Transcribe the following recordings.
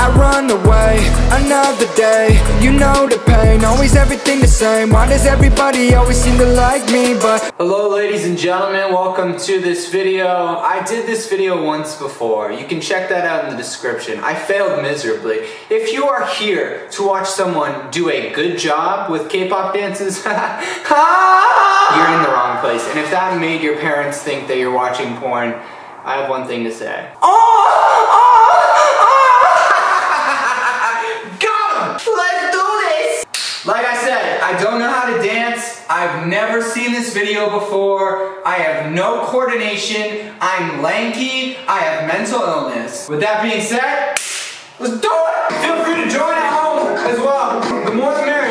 I run away, another day You know the pain, always everything the same Why does everybody always seem to like me, but Hello ladies and gentlemen, welcome to this video. I did this video once before. You can check that out in the description. I failed miserably. If you are here to watch someone do a good job with K-pop dances, you're in the wrong place. And if that made your parents think that you're watching porn, I have one thing to say. Got I don't know how to dance. I've never seen this video before. I have no coordination. I'm lanky. I have mental illness. With that being said, let's do it! Feel free to join at home as well. The more the merrier.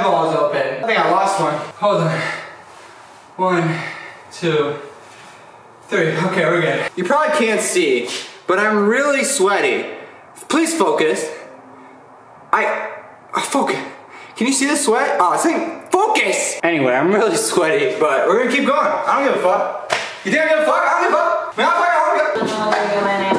I ripped my balls open. I think I lost one. Hold on. One, two, three. Okay, we're good. You probably can't see, but I'm really sweaty. Please focus. I uh, focus. Can you see the sweat? Oh, it's saying focus. Anyway, I'm really sweaty, but we're gonna keep going. I don't give a fuck. You think I give a fuck? I don't give a fuck. Man, I fuck. I don't give a I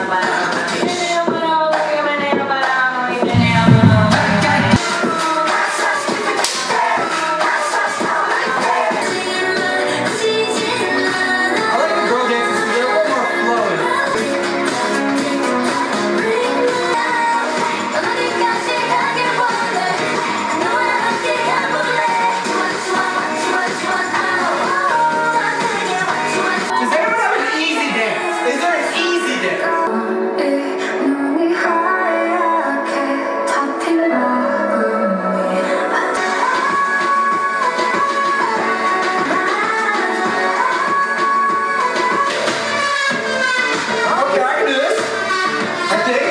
I think.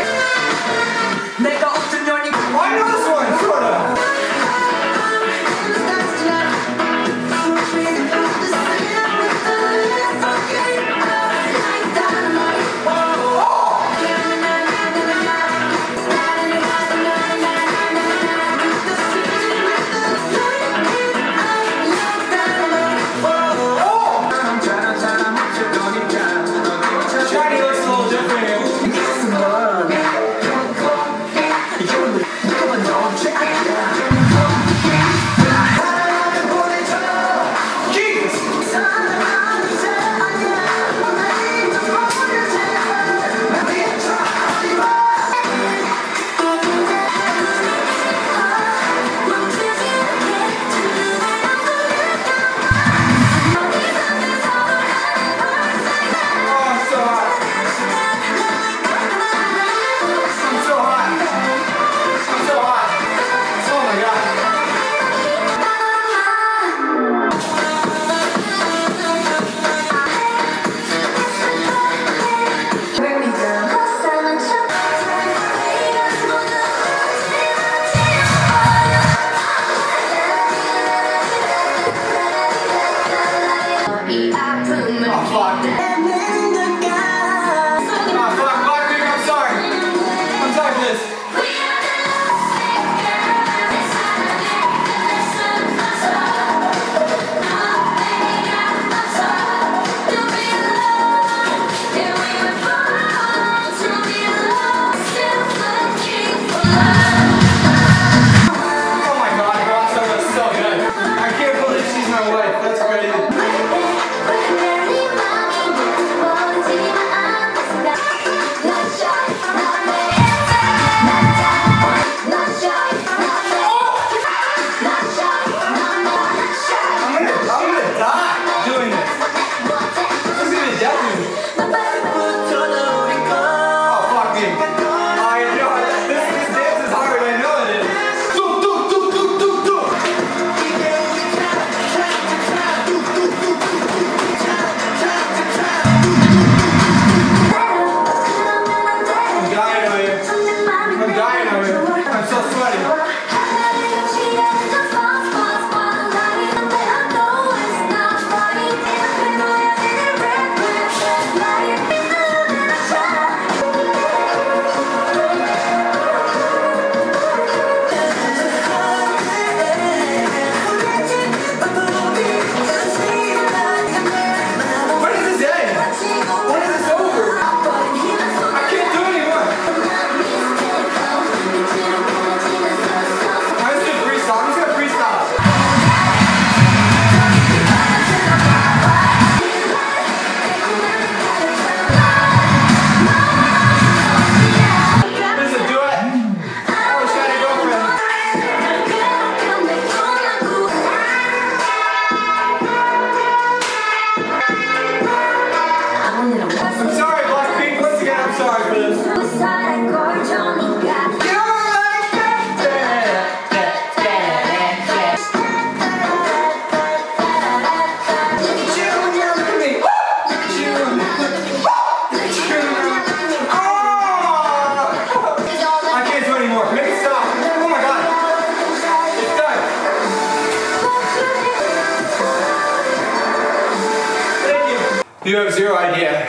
Zero idea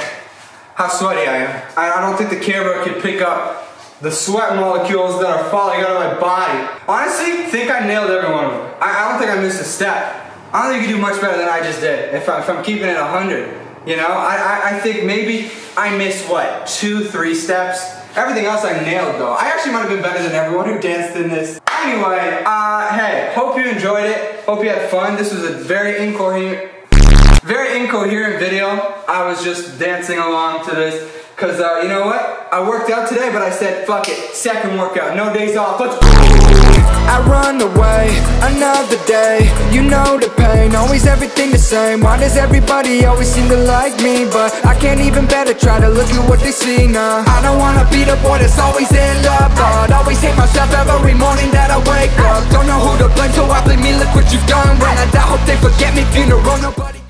how sweaty I am. I, I don't think the camera can pick up the sweat molecules that are falling out of my body. Honestly, think I nailed every one of them. I, I don't think I missed a step. I don't think you do much better than I just did if, I, if I'm keeping it 100. You know, I, I, I think maybe I missed what, two, three steps? Everything else I nailed though. I actually might have been better than everyone who danced in this. Anyway, uh, hey, hope you enjoyed it. Hope you had fun. This was a very incoherent, very incoherent video. I was just dancing along to this. Cause uh, you know what? I worked out today, but I said, fuck it, second workout, no days off, let's I run away, another day, you know the pain, always everything the same. Why does everybody always seem to like me, but I can't even better try to look at what they see now. I don't wanna be the boy that's always in love, but always hate myself every morning that I wake up. Don't know who to blame, so I blame me, look what you've done. When I die, hope they forget me, funeral, nobody